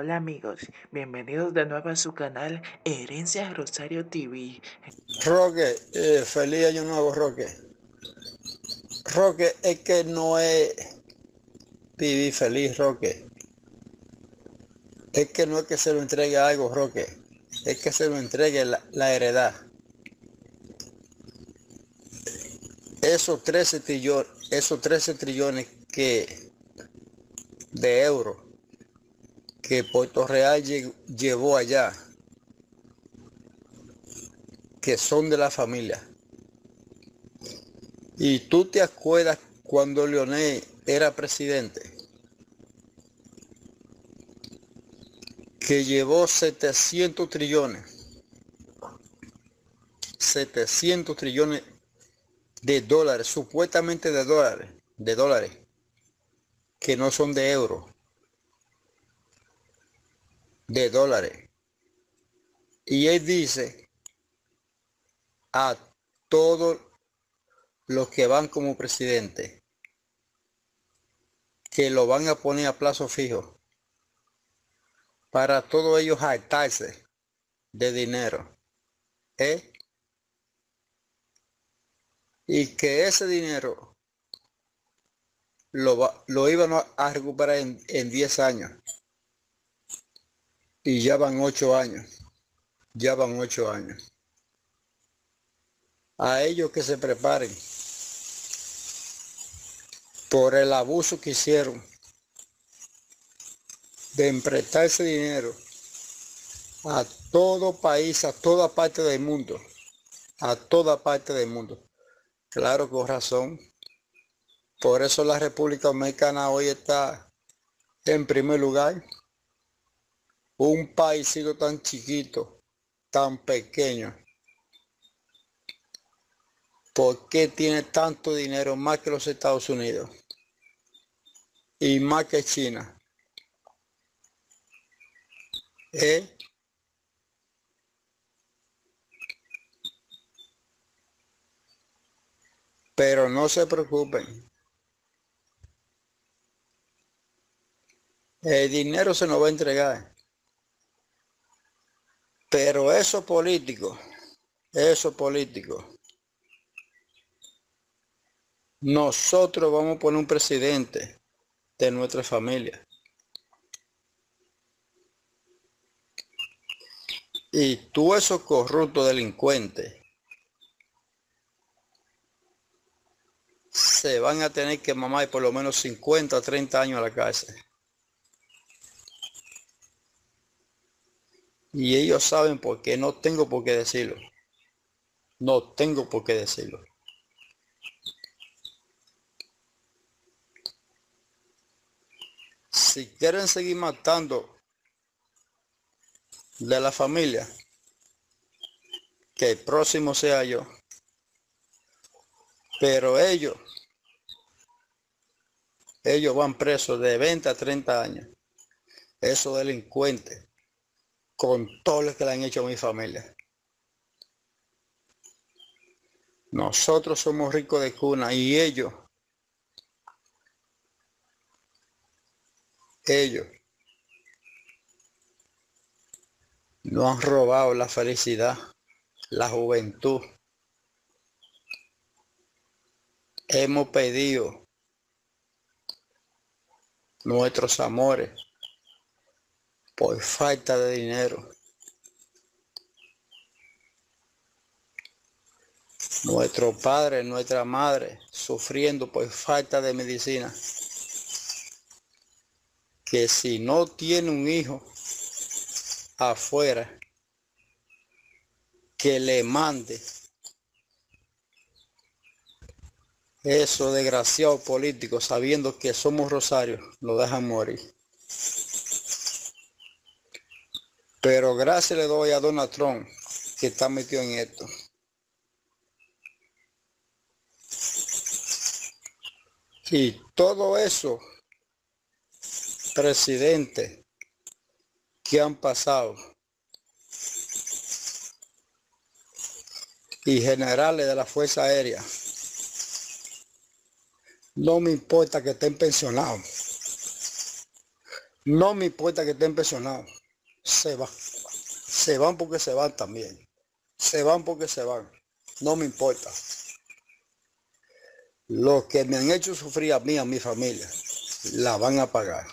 Hola amigos, bienvenidos de nuevo a su canal Herencia Rosario TV. Roque, eh, feliz año nuevo, Roque. Roque, es que no es vivir feliz, Roque. Es que no es que se lo entregue algo, Roque. Es que se lo entregue la, la heredad. Esos 13 trillones, esos 13 trillones que de euros que Puerto Real llevó allá, que son de la familia. Y tú te acuerdas cuando Leonel era presidente, que llevó 700 trillones, 700 trillones de dólares, supuestamente de dólares, de dólares, que no son de euros de dólares. Y él dice a todos los que van como presidente que lo van a poner a plazo fijo para todos ellos hartarse de dinero. ¿eh? Y que ese dinero lo, lo iban a recuperar en 10 años. Y ya van ocho años. Ya van ocho años. A ellos que se preparen por el abuso que hicieron de emprestar ese dinero a todo país, a toda parte del mundo, a toda parte del mundo. Claro, con razón. Por eso la República Dominicana hoy está en primer lugar un paísito tan chiquito, tan pequeño, ¿por qué tiene tanto dinero más que los Estados Unidos? Y más que China. ¿Eh? Pero no se preocupen. El dinero se nos va a entregar. Pero eso político, eso político, nosotros vamos a poner un presidente de nuestra familia. Y tú esos corruptos delincuentes se van a tener que mamar por lo menos 50 o 30 años a la cárcel. Y ellos saben por qué, no tengo por qué decirlo. No tengo por qué decirlo. Si quieren seguir matando de la familia, que el próximo sea yo. Pero ellos, ellos van presos de 20 a 30 años. Esos delincuentes con todo lo que le han hecho a mi familia. Nosotros somos ricos de cuna y ellos, ellos no han robado la felicidad, la juventud. Hemos pedido nuestros amores por falta de dinero. Nuestro padre, nuestra madre, sufriendo por falta de medicina. Que si no tiene un hijo afuera, que le mande eso desgraciado político, sabiendo que somos Rosario, lo dejan morir. Pero gracias le doy a Donald Trump que está metido en esto. Y todo eso, presidente que han pasado y generales de la Fuerza Aérea, no me importa que estén pensionados. No me importa que estén pensionados. Se van. Se van porque se van también. Se van porque se van. No me importa. Lo que me han hecho sufrir a mí, a mi familia, la van a pagar.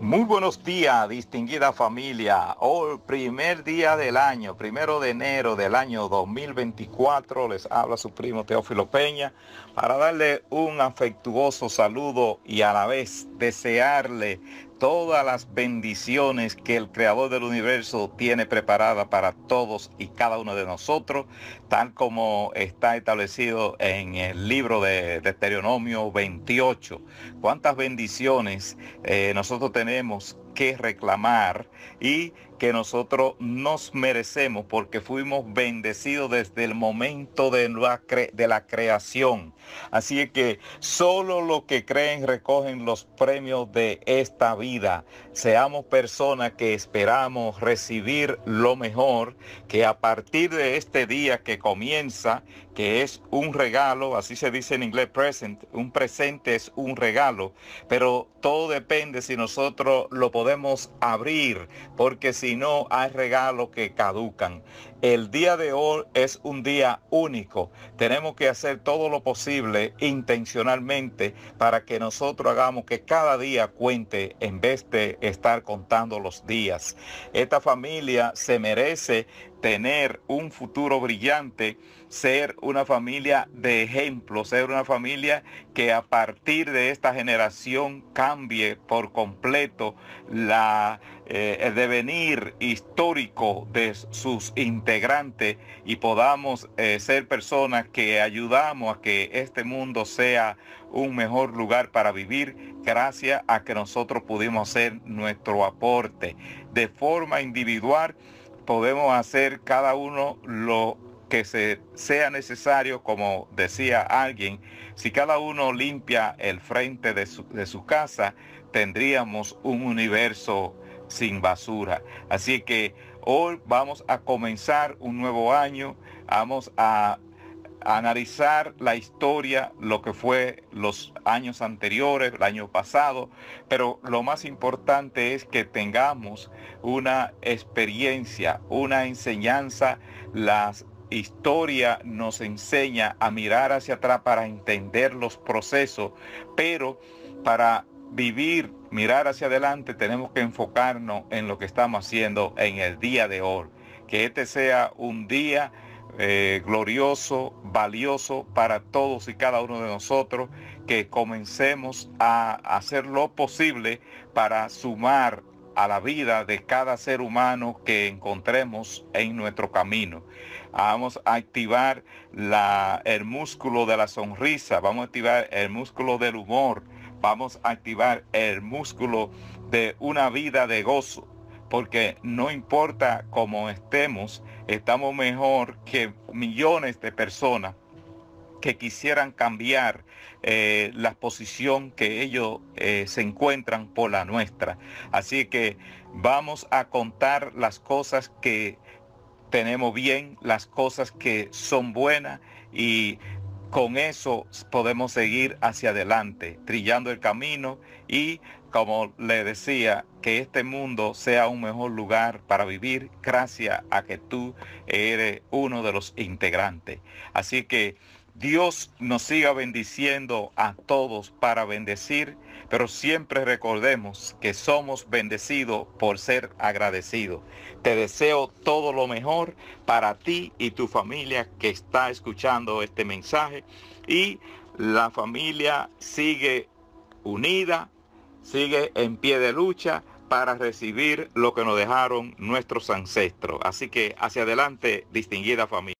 Muy buenos días, distinguida familia. Hoy, primer día del año, primero de enero del año 2024, les habla su primo Teófilo Peña para darle un afectuoso saludo y a la vez desearle todas las bendiciones que el Creador del universo tiene preparada para todos y cada uno de nosotros, tal como está establecido en el libro de Deuteronomio 28. Cuántas bendiciones eh, nosotros tenemos que reclamar y que nosotros nos merecemos porque fuimos bendecidos desde el momento de la, creación. Así es que solo los que creen recogen los premios de esta vida. Seamos personas que esperamos recibir lo mejor, que a partir de este día que comienza, que es un regalo, así se dice en inglés present, un presente es un regalo, pero todo depende si nosotros lo abrir, porque si no hay regalos que caducan. El día de hoy es un día único. Tenemos que hacer todo lo posible intencionalmente para que nosotros hagamos que cada día cuente en vez de estar contando los días. Esta familia se merece tener un futuro brillante, ser una familia de ejemplo, ser una familia que a partir de esta generación cambie por completo la, eh, el devenir histórico de sus integrantes y podamos eh, ser personas que ayudamos a que este mundo sea un mejor lugar para vivir gracias a que nosotros pudimos hacer nuestro aporte de forma individual podemos hacer cada uno lo que se, sea necesario, como decía alguien, si cada uno limpia el frente de su, de su casa, tendríamos un universo sin basura. Así que hoy vamos a comenzar un nuevo año, vamos a analizar la historia, lo que fue los años anteriores, el año pasado, pero lo más importante es que tengamos una experiencia, una enseñanza, la historia nos enseña a mirar hacia atrás para entender los procesos, pero para vivir, mirar hacia adelante, tenemos que enfocarnos en lo que estamos haciendo en el día de hoy. Que este sea un día eh, glorioso, valioso para todos y cada uno de nosotros, que comencemos a hacer lo posible para sumar a la vida de cada ser humano que encontremos en nuestro camino. Vamos a activar el músculo de la sonrisa, vamos a activar el músculo del humor, vamos a activar el músculo de una vida de gozo porque no importa cómo estemos, estamos mejor que millones de personas que quisieran cambiar eh, la posición que ellos eh, se encuentran por la nuestra. Así que vamos a contar las cosas que tenemos bien, las cosas que son buenas y con eso podemos seguir hacia adelante, trillando el camino y como le decía, que este mundo sea un mejor lugar para vivir gracias a que tú eres uno de los integrantes. Así que Dios nos siga bendiciendo a todos para bendecir, pero siempre recordemos que somos bendecidos por ser agradecidos. Te deseo todo lo mejor para ti y tu familia que está escuchando este mensaje y la familia sigue unida sigue en pie de lucha para recibir lo que nos dejaron nuestros ancestros. Así que hacia adelante, distinguida familia.